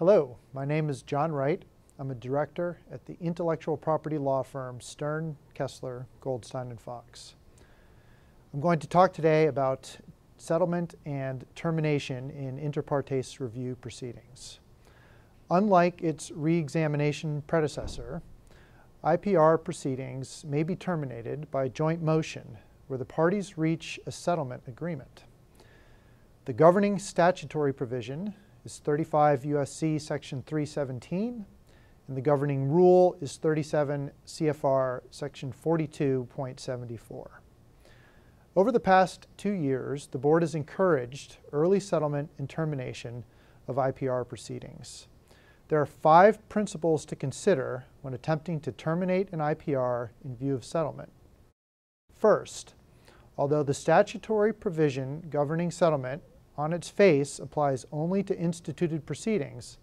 Hello, my name is Jon Wright. I'm a director at the intellectual property law firm Sterne, Kessler, Goldstein, and Fox. I'm going to talk today about settlement and termination in inter partes review proceedings. Unlike its re-examination predecessor, IPR proceedings may be terminated by joint motion where the parties reach a settlement agreement. The governing statutory provision is 35 U.S.C. section 317, and the governing rule is 37 CFR section 42.74. Over the past two years, the board has encouraged early settlement and termination of IPR proceedings. There are five principles to consider when attempting to terminate an IPR in view of settlement. First, although the statutory provision governing settlement on its face applies only to instituted proceedings,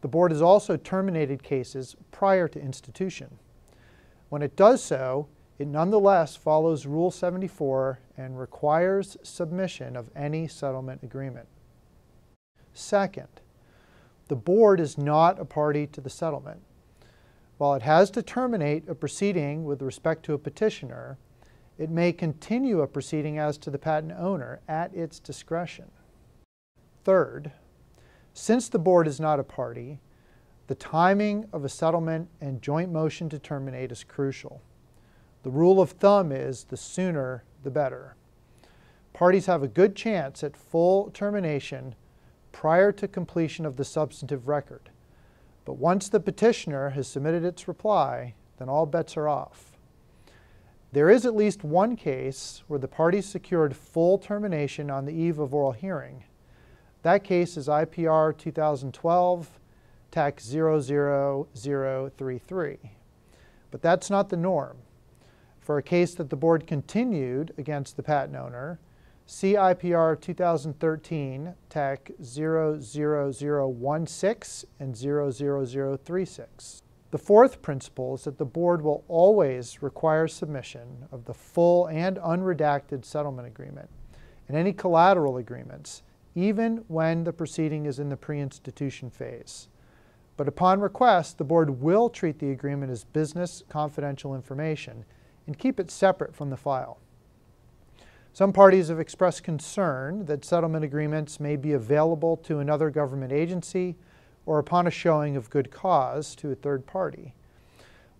the board has also terminated cases prior to institution. When it does so, it nonetheless follows Rule 74 and requires submission of any settlement agreement. Second, the board is not a party to the settlement. While it has to terminate a proceeding with respect to a petitioner, it may continue a proceeding as to the patent owner at its discretion. Third, since the board is not a party, the timing of a settlement and joint motion to terminate is crucial. The rule of thumb is the sooner the better. Parties have a good chance at full termination prior to completion of the substantive record. But once the petitioner has submitted its reply, then all bets are off. There is at least one case where the parties secured full termination on the eve of oral hearing, that case is IPR 2012 TAC 00033. But that's not the norm. For a case that the board continued against the patent owner, see IPR 2013 TAC 00016 and 00036. The fourth principle is that the board will always require submission of the full and unredacted settlement agreement and any collateral agreements even when the proceeding is in the pre-institution phase. But upon request, the board will treat the agreement as business confidential information and keep it separate from the file. Some parties have expressed concern that settlement agreements may be available to another government agency or upon a showing of good cause to a third party.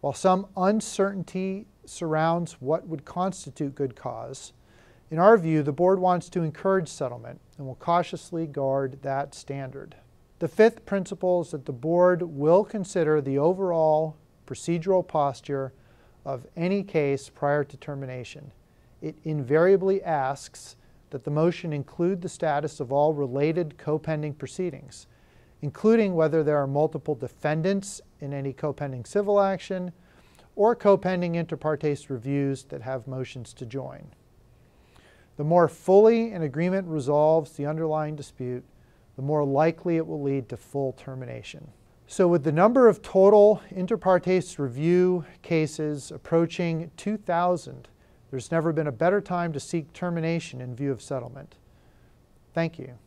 While some uncertainty surrounds what would constitute good cause, in our view, the board wants to encourage settlement and will cautiously guard that standard. The fifth principle is that the board will consider the overall procedural posture of any case prior to termination. It invariably asks that the motion include the status of all related co-pending proceedings, including whether there are multiple defendants in any co-pending civil action or co-pending inter partes reviews that have motions to join. The more fully an agreement resolves the underlying dispute, the more likely it will lead to full termination. So with the number of total inter partes review cases approaching 2,000, there's never been a better time to seek termination in view of settlement. Thank you.